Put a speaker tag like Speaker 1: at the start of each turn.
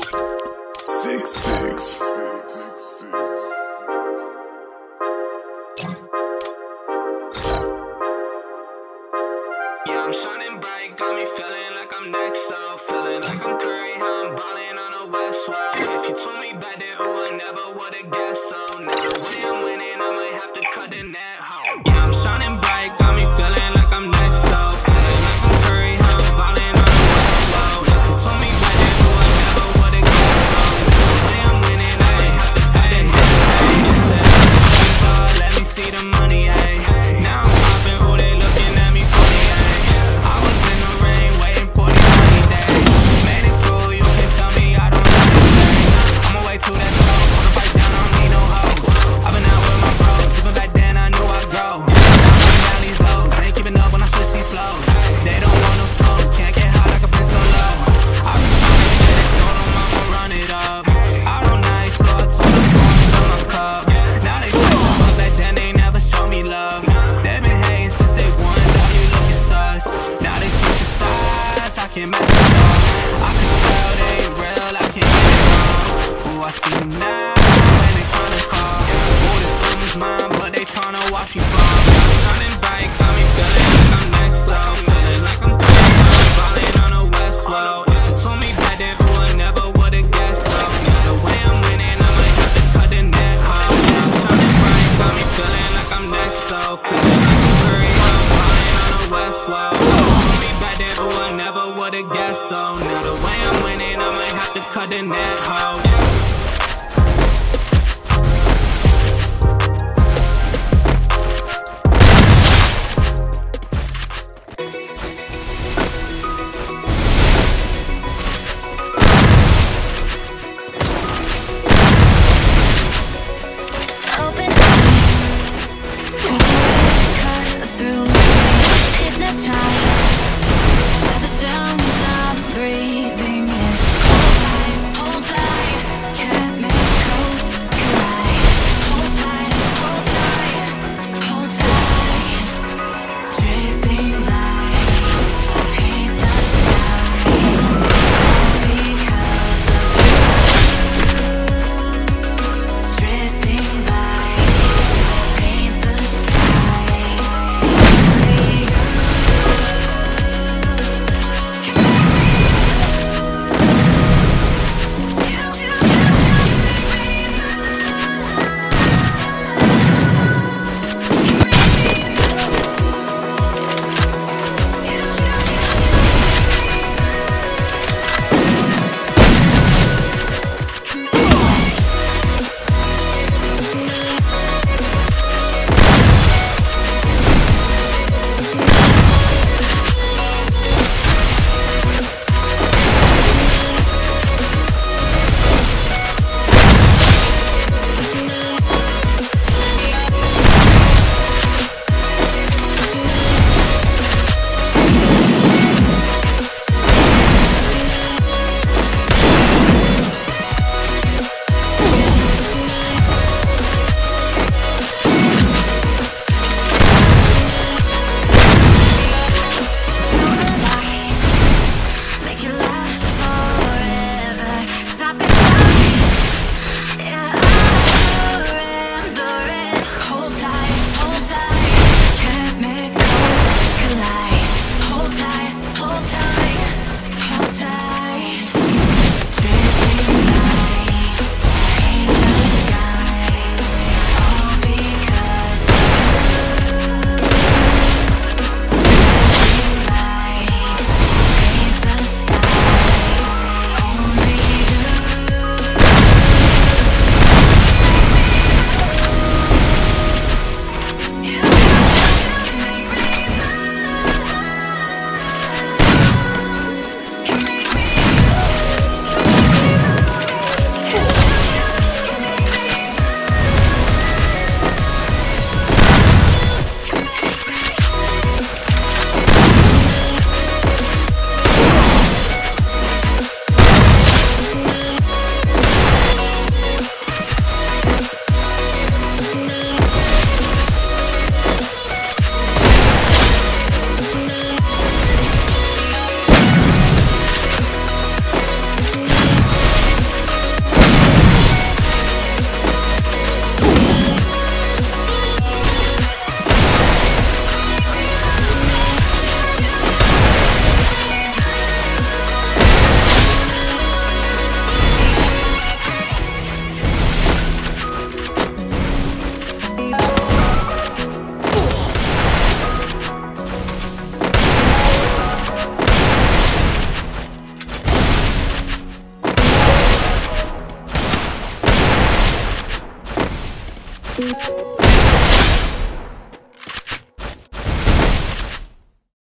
Speaker 1: Six, six.
Speaker 2: Yeah, I'm shining bright, got me feeling like I'm next. Feeling like I'm Curry, I'm on West If you told me oh, I never would've guessed so. Now Mine, but they tryna watch me fall. So now the way I'm winning, I might have to cut the net
Speaker 3: hoe. Thank